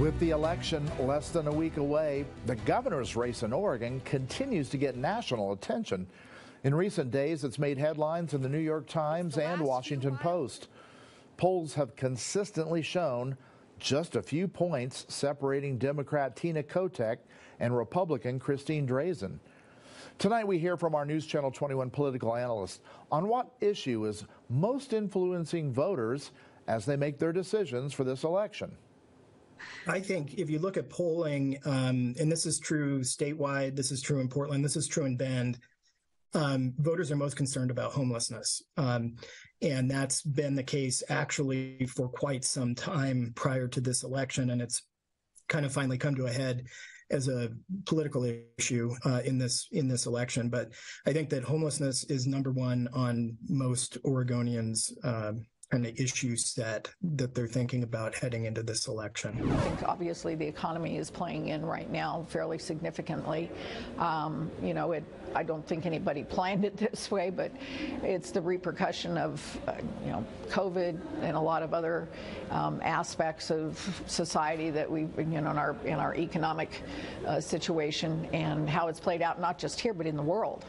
With the election less than a week away, the governor's race in Oregon continues to get national attention. In recent days, it's made headlines in the New York Times and Washington Post. Polls have consistently shown just a few points separating Democrat Tina Kotek and Republican Christine Drazan. Tonight, we hear from our News Channel 21 political analyst on what issue is most influencing voters as they make their decisions for this election. I think if you look at polling, um, and this is true statewide, this is true in Portland, this is true in Bend, um, voters are most concerned about homelessness. Um, and that's been the case actually for quite some time prior to this election. And it's kind of finally come to a head as a political issue uh, in this in this election. But I think that homelessness is number one on most Oregonians' uh, kind of issue set that they're thinking about heading into this election? I think obviously the economy is playing in right now fairly significantly. Um, you know, it, I don't think anybody planned it this way, but it's the repercussion of, uh, you know, COVID and a lot of other um, aspects of society that we've you know, in our in our economic uh, situation and how it's played out not just here but in the world.